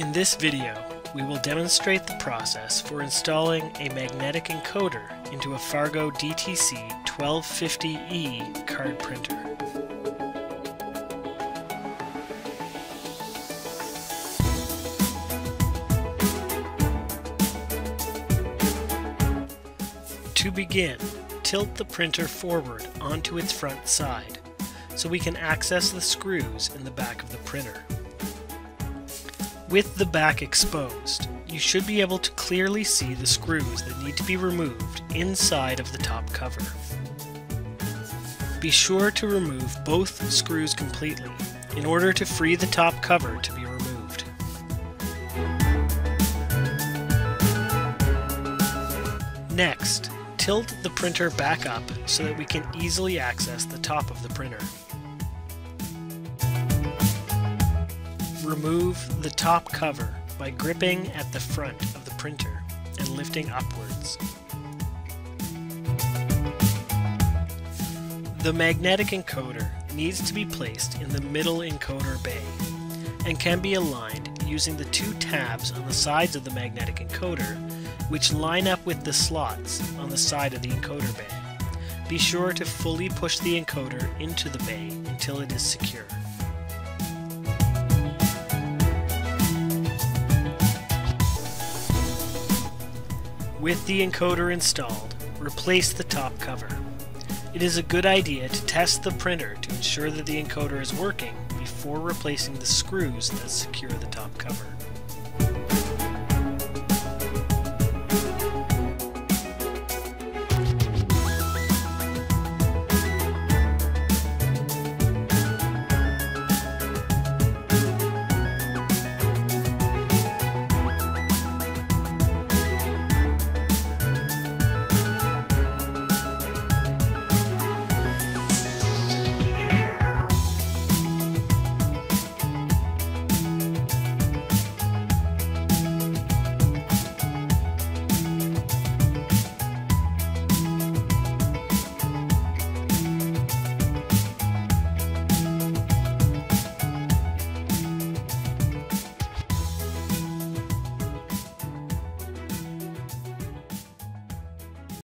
In this video, we will demonstrate the process for installing a magnetic encoder into a Fargo DTC 1250E card printer. To begin, tilt the printer forward onto its front side so we can access the screws in the back of the printer. With the back exposed, you should be able to clearly see the screws that need to be removed inside of the top cover. Be sure to remove both screws completely in order to free the top cover to be removed. Next, tilt the printer back up so that we can easily access the top of the printer. Remove the top cover by gripping at the front of the printer and lifting upwards. The magnetic encoder needs to be placed in the middle encoder bay and can be aligned using the two tabs on the sides of the magnetic encoder which line up with the slots on the side of the encoder bay. Be sure to fully push the encoder into the bay until it is secure. With the encoder installed, replace the top cover. It is a good idea to test the printer to ensure that the encoder is working before replacing the screws that secure the top cover.